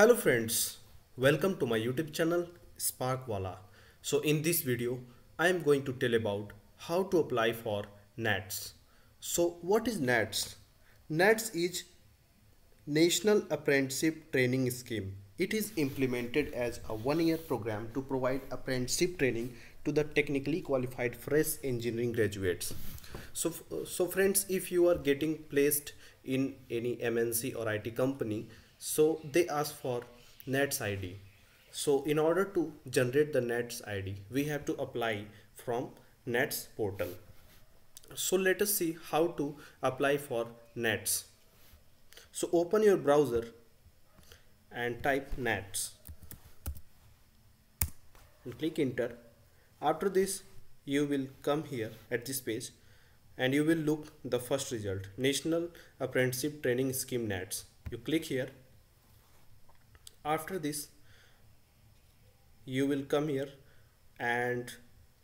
Hello friends, welcome to my YouTube channel Sparkwala. So in this video, I am going to tell about how to apply for NATS. So what is NATS? NATS is National Apprenticeship Training Scheme. It is implemented as a one-year program to provide apprenticeship training to the technically qualified fresh engineering graduates. So, so friends, if you are getting placed in any MNC or IT company, so they ask for NATS id so in order to generate the NATS id we have to apply from NATS portal. So let us see how to apply for NATS. So open your browser and type NATS and click enter. After this you will come here at this page and you will look the first result national apprenticeship training scheme NATS. You click here after this you will come here and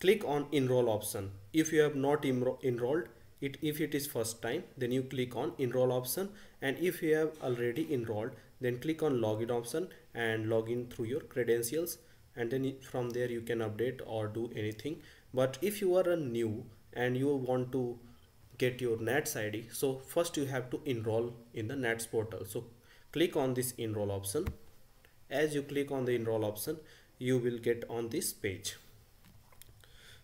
click on enroll option. If you have not enrolled it if it is first time then you click on enroll option. And if you have already enrolled then click on login option and login through your credentials. And then from there you can update or do anything. But if you are a new and you want to get your nats id so first you have to enroll in the nats portal. So click on this enroll option as you click on the enroll option you will get on this page.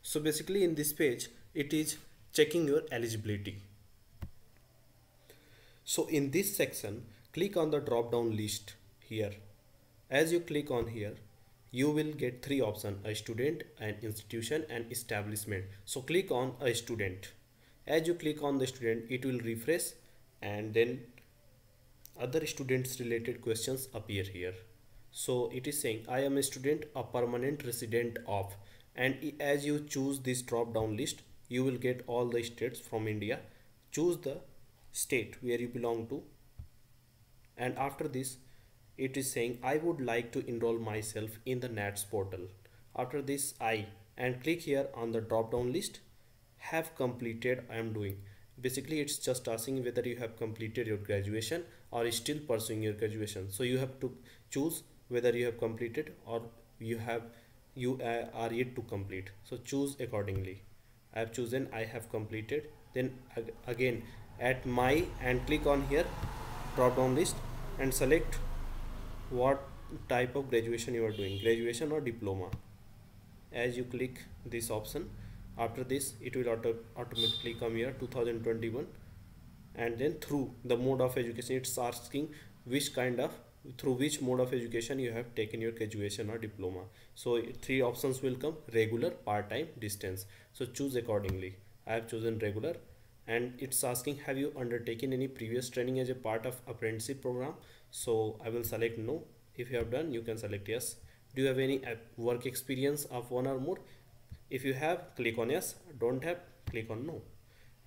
So basically in this page it is checking your eligibility. So in this section click on the drop down list here. As you click on here you will get three options a student an institution and establishment. So click on a student. As you click on the student it will refresh and then other students related questions appear here so it is saying i am a student a permanent resident of and as you choose this drop down list you will get all the states from india. Choose the state where you belong to. And after this it is saying i would like to enroll myself in the nats portal. After this i and click here on the drop down list have completed i am doing. Basically it's just asking whether you have completed your graduation or still pursuing your graduation. So you have to choose whether you have completed or you have you are yet to complete. So choose accordingly. I have chosen I have completed. Then again at my and click on here drop down list and select what type of graduation you are doing graduation or diploma. As you click this option after this it will auto automatically come here 2021 and then through the mode of education it's asking which kind of through which mode of education you have taken your graduation or diploma. So three options will come regular part-time distance. So choose accordingly. I have chosen regular and it's asking have you undertaken any previous training as a part of apprenticeship program? So i will select no. If you have done you can select yes. Do you have any work experience of one or more? If you have click on yes. Don't have click on no.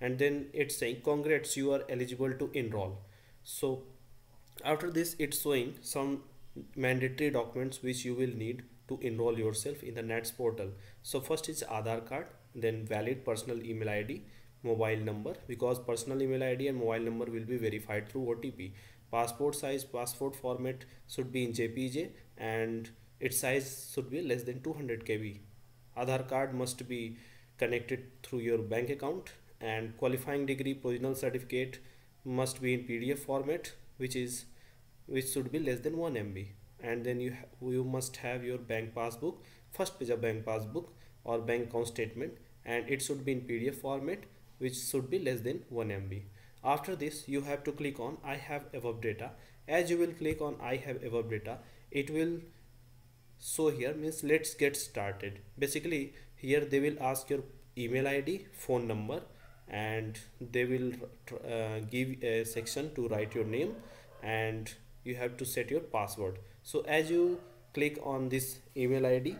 And then it's saying congrats you are eligible to enroll. So after this it's showing some mandatory documents which you will need to enroll yourself in the nats portal. So first is aadhaar card then valid personal email id mobile number because personal email id and mobile number will be verified through otp passport size passport format should be in jpg and its size should be less than 200 kb aadhaar card must be connected through your bank account and qualifying degree provisional certificate must be in pdf format which is which should be less than 1 MB and then you you must have your bank passbook first page of bank passbook or bank account statement and it should be in PDF format which should be less than 1 MB after this you have to click on I have above data. As you will click on I have above data it will show here means let's get started. Basically here they will ask your email ID phone number and they will uh, give a section to write your name and you have to set your password. So as you click on this email id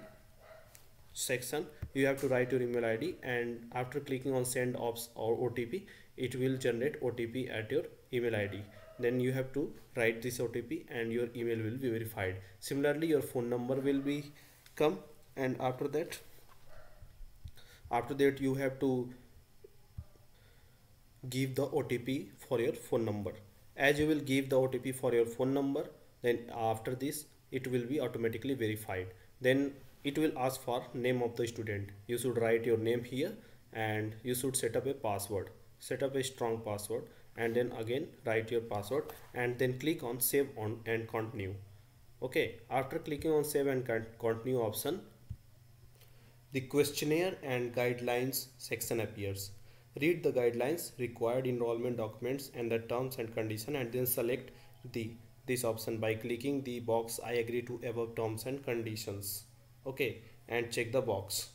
section you have to write your email id and after clicking on send ops or otp it will generate otp at your email id then you have to write this otp and your email will be verified. Similarly your phone number will be come and after that after that you have to give the OTP for your phone number. As you will give the OTP for your phone number then after this it will be automatically verified. Then it will ask for name of the student. You should write your name here and you should set up a password. Set up a strong password and then again write your password and then click on save on and continue. Okay after clicking on save and continue option the questionnaire and guidelines section appears read the guidelines required enrollment documents and the terms and condition and then select the this option by clicking the box I agree to above terms and conditions. Okay and check the box.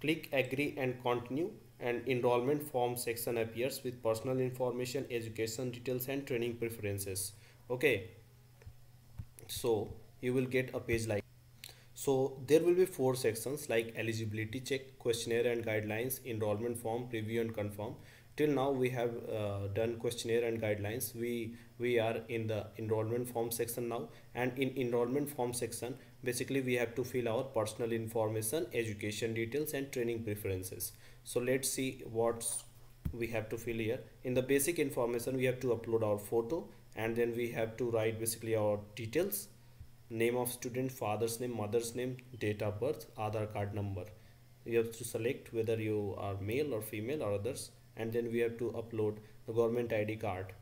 Click agree and continue and enrollment form section appears with personal information education details and training preferences. Okay so you will get a page like so there will be four sections like eligibility check questionnaire and guidelines enrollment form preview and confirm. Till now we have uh, done questionnaire and guidelines. We we are in the enrollment form section now. And in enrollment form section basically we have to fill our personal information education details and training preferences. So let's see what we have to fill here. In the basic information we have to upload our photo and then we have to write basically our details name of student father's name mother's name date of birth Aadhaar card number. You have to select whether you are male or female or others and then we have to upload the government id card.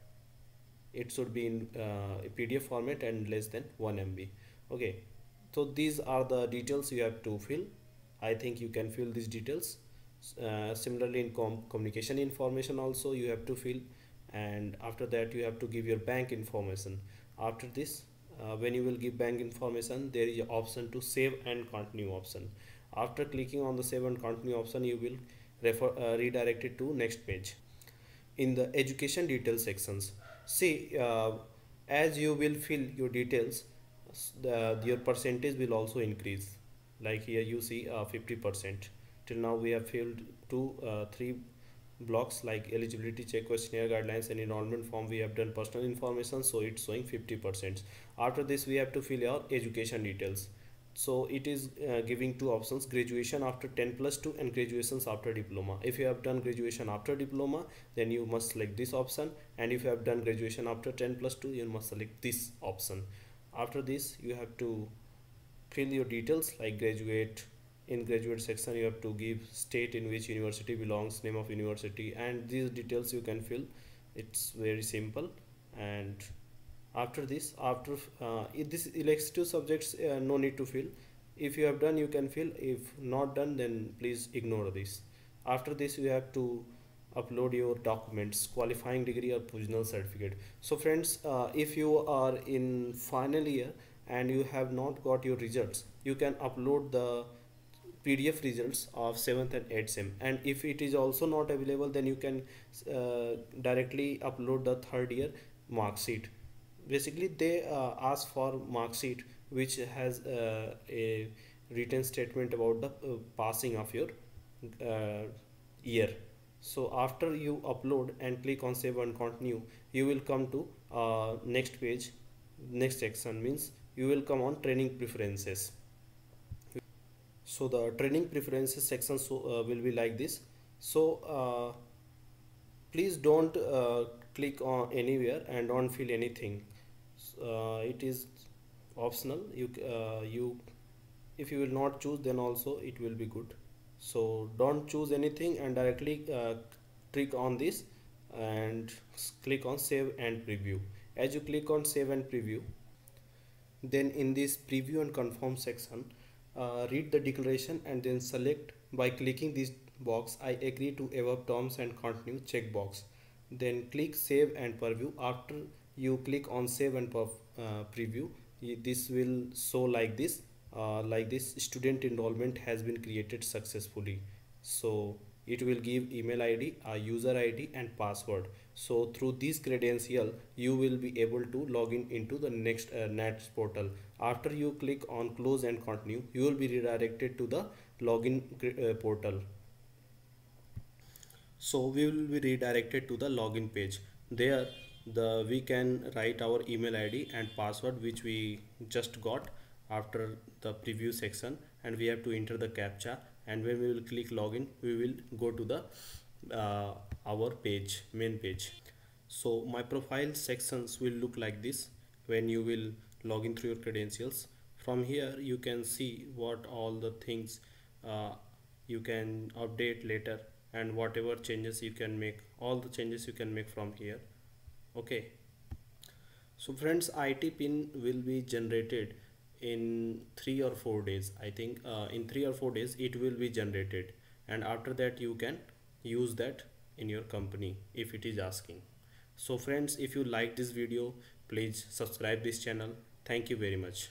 It should be in uh, pdf format and less than 1 mb okay. So these are the details you have to fill. I think you can fill these details. Uh, similarly in com communication information also you have to fill. And after that you have to give your bank information. After this uh, when you will give bank information there is an option to save and continue option. After clicking on the save and continue option you will refer uh, redirected to next page. In the education details sections see uh, as you will fill your details the, your percentage will also increase. Like here you see uh, 50 percent. Till now we have filled two uh, three blocks like eligibility check questionnaire guidelines and enrollment form we have done personal information so it's showing 50 percent. After this we have to fill your education details. So it is uh, giving two options graduation after 10 plus 2 and graduations after diploma. If you have done graduation after diploma then you must select this option and if you have done graduation after 10 plus 2 you must select this option. After this you have to fill your details like graduate in graduate section you have to give state in which university belongs name of university and these details you can fill. It's very simple. And after this after uh, this elective subjects uh, no need to fill. If you have done you can fill. If not done then please ignore this. After this you have to upload your documents qualifying degree or provisional certificate. So friends uh, if you are in final year and you have not got your results you can upload the pdf results of 7th and 8th sem. And if it is also not available then you can uh, directly upload the third year mark sheet basically they uh, ask for mark sheet which has uh, a written statement about the uh, passing of your uh, year. So after you upload and click on save and continue you will come to uh, next page next section means you will come on training preferences so the training preferences section so, uh, will be like this. So please don't click on anywhere and don't fill anything. Uh, it is optional. You uh, you if you will not choose then also it will be good. So don't choose anything and directly uh, click on this and click on save and preview. As you click on save and preview then in this preview and confirm section uh, read the declaration and then select by clicking this box I agree to above terms and continue checkbox. Then click save and preview. After you click on save and uh, preview this will show like this uh, like this student enrollment has been created successfully. So it will give email id a user id and password so through this credential you will be able to log in into the next uh, NATS portal. After you click on close and continue you will be redirected to the login uh, portal. So we will be redirected to the login page. There the we can write our email id and password which we just got after the preview section and we have to enter the captcha. And when we will click login we will go to the uh, our page main page. So my profile sections will look like this when you will log in through your credentials. From here you can see what all the things uh, you can update later and whatever changes you can make all the changes you can make from here. Okay. So friends IT pin will be generated in three or four days. I think uh, in three or four days it will be generated. And after that you can use that in your company if it is asking. So friends if you like this video please subscribe this channel. Thank you very much